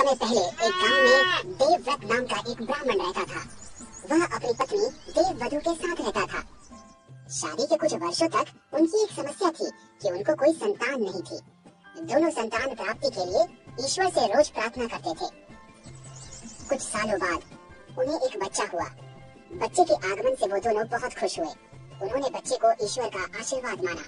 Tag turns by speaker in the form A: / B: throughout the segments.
A: समय पहले एक गाँव में देवव्रत नाम का एक ब्राह्मण रहता था। वह अपनी पत्नी देववधु के साथ रहता था। शादी के कुछ वर्षों तक उनकी एक समस्या थी कि उनको कोई संतान नहीं थी। दोनों संतान प्राप्ति के लिए ईश्वर से रोज प्रार्थना करते थे। कुछ सालों बाद उन्हें एक बच्चा हुआ। बच्चे के आगमन से वो दोनों बहुत खुश हुए। उन्होंने बच्चे को ईश्वर का आशीर्वाद माना।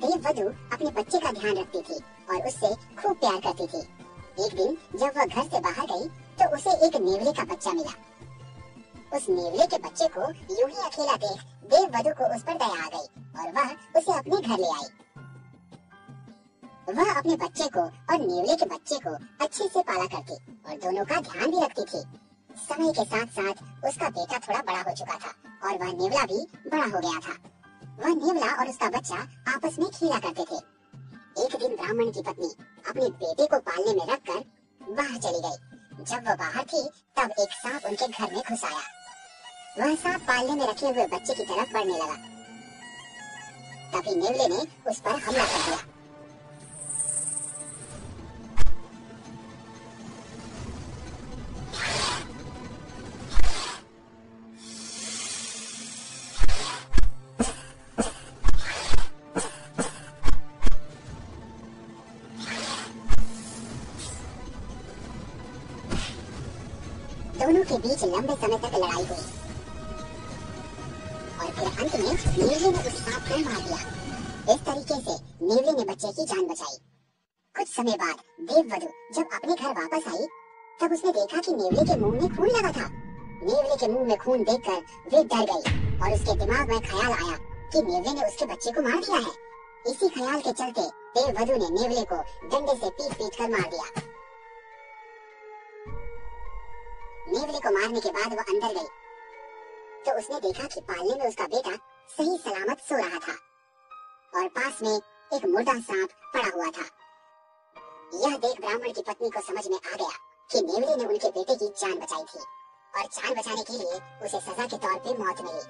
A: देव वधु अपने बच्चे का ध्यान रखती थी और उससे खूब प्यार करती थी। एक दिन जब वह घर से बाहर गई तो उसे एक नेवले का बच्चा मिला। उस नेवले के बच्चे को यूँ ही अकेला देख देव वधु को उस पर दया आ गई और वह उसे अपने घर ले आई। वह अपने बच्चे को और नेवले के बच्चे को अच्छे से पाला करती और दोनों का ध्यान भी रखती थी। समय के साथ साथ उसका बेटा थोड़ा बड़ा हो चुका था और वह नेवला भी बड़ा हो गया था। वह नेवला और उसका बच्चा आपस में खेला करते थे। एक दिन ब्राह्मण की पत्नी अपने बेटे को पालने में रखकर बाहर चली गई। जब वह बाहर थी, तब एक सांप उनके घर में घुस आया। वह सांप पालने में रखे हुए बच्चे की तरफ़ बढ़ने लगा। तभी नेवले ने उस पर हमला कर दिया। दोनों के बीच लंबे समय तक लड़ाई हुई और फिर अंत में नीले ने उस सांप को मार दिया इस तरीके से नीले ने बच्चे की जान बचाई कुछ समय बाद देववधु जब अपने घर वापस आई तब उसने देखा कि नेवले के मुँह में खून लगा था नेवले के मुँह में खून देखकर वे डर गई और उसके दिमाग में ख्याल आया कि नेवले ने उसके बच्चे को मार दिया है इसी ख्याल के चलते देववधु ने नेवले को डंडे से पीट पीट कर मार दिया नेवले को मारने के बाद वह अंदर गई। तो उसने देखा कि पालने में उसका बेटा सही सलामत सो रहा था और पास में एक मुर्दा सांप पड़ा हुआ था। यह देख ब्राह्मण की पत्नी को समझ में आ गया कि नेवले ने उनके बेटे की जान बचाई थी और जान बचाने के लिए उसे सजा के तौर पे मौत मिली।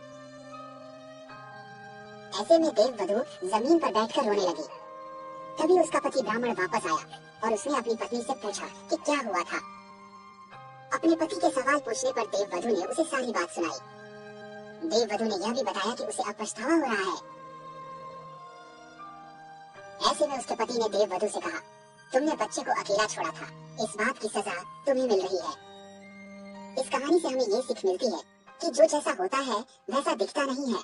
A: ऐसे में देव वधु ज़मीन पर बैठकर रोने लगी। तभी उसका पति ब्राह्मण वापस आया और उसने अपनी पत्नी से पूछा कि क्या हुआ था? अपने पति के सवाल पूछने पर देव वधु ने उसे सारी बात सुनाई। देव वधु ने यह भी बताया कि उसे अब पछतावा हो रहा है। ऐसे में उसके पति ने देव वधु से कहा, तुमने बच्चे को अकेला छोड़ा था। इस बात की सजा तुम्हें मिल रही है। इस कहानी से हमें ये सीख मिलती है कि जो जैसा होता है, वैसा दिखता नहीं है।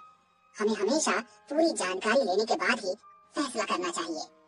A: हमें हमेशा पूरी जानकारी लेने के बाद ही फैसला करना चाहिए।